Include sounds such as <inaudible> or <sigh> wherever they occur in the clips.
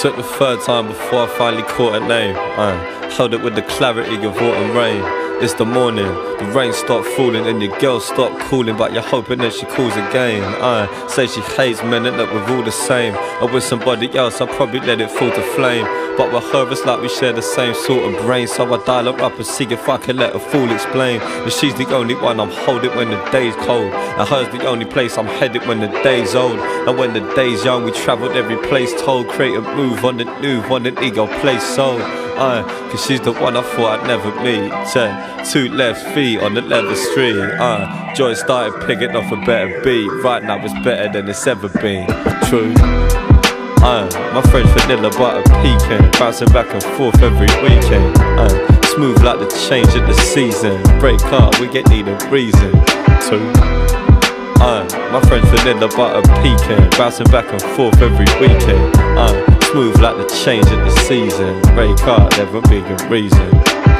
Took the third time before I finally caught a name. Uh, held it with the clarity of autumn rain. It's the morning, the rain stopped falling and your girl stopped calling, but you're hoping that she calls again. I say she hates men and that we're all the same. Or with somebody else, I'll probably let it fall to flame. But with her, it's like we share the same sort of brain. So I dial her up and see if I can let her fool explain. And she's the only one I'm holding when the day's cold. And her's the only place I'm headed when the day's old. And when the day's young, we travelled every place told. Create a move on the new, on an ego place sold. Uh, cause she's the one I thought I'd never meet. Check, two left feet on the leather street. Uh, joy started picking off a better beat. Right now it's better than it's ever been. True. Uh, my friend vanilla butter pecan, bouncing back and forth every weekend. Uh, smooth like the change of the season. Break up, we get need a reason. Two. Uh, my friend vanilla butter pecan, bouncing back and forth every weekend. Uh, Smooth like the change of the season. Ray car, never be a reason.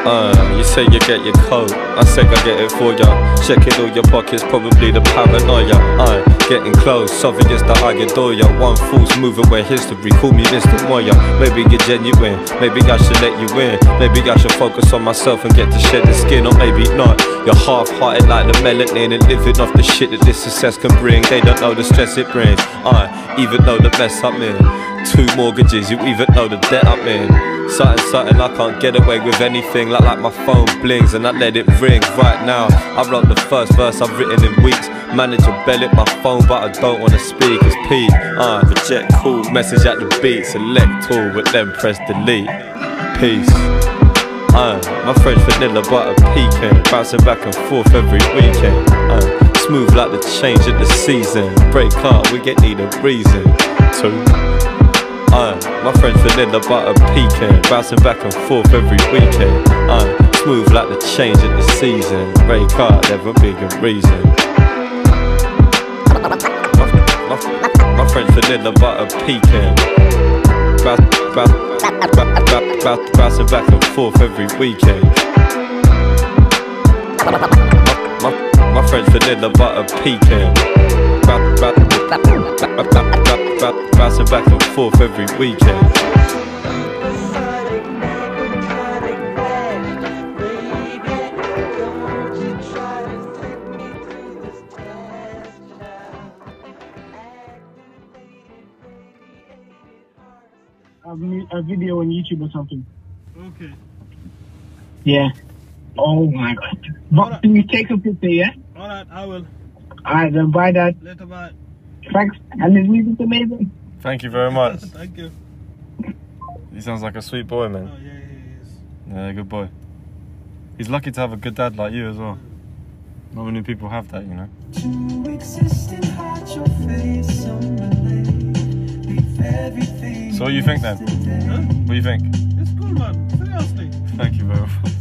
Uh, you say you get your coat, I said I get it for ya. Checking all your pockets, probably the paranoia. I'm getting close, obvious that I adore ya. One fool's moving where history, call me Mr. Moya. Maybe you're genuine, maybe I should let you in. Maybe I should focus on myself and get to shed the skin, or maybe not. You're half-hearted like the melanin and living off the shit that this success can bring. They don't know the stress it brings. I even know the mess I'm in. Two mortgages, you even know the debt I'm in. Something, something, I can't get away with anything. Like, like my phone blings and I let it ring right now. I wrote the first verse I've written in weeks. Manager bell it my phone, but I don't wanna speak. It's Pete, uh, reject call, message at the beat, select all, but then press delete. Peace. Uh, my friend vanilla butter pecan, bouncing back and forth every weekend. Uh, smooth like the change of the season. Break up, we get need a reason. Two. Uh, my friend vanilla butter pecan, bouncing back and forth every weekend. Uh, smooth like the change of the season. Ray car, never be a reason. My, my, my friend vanilla butter pecan, bouncing back and forth every weekend. My, my vanilla butter pecan bouncing back and forth every weekend. a video on YouTube or something. Okay. Yeah. Oh my god. But right. can you take a picture, yeah? Alright, I will. Alright, then bye, Dad. Later, bye. Thanks. And his music's amazing. Thank you very much. <laughs> Thank you. He sounds like a sweet boy, man. Oh, yeah, he is. Yeah, good boy. He's lucky to have a good dad like you as well. Not many people have that, you know. So what do you think then? Huh? What do you think? It's cool, man. Seriously. Thank you very much.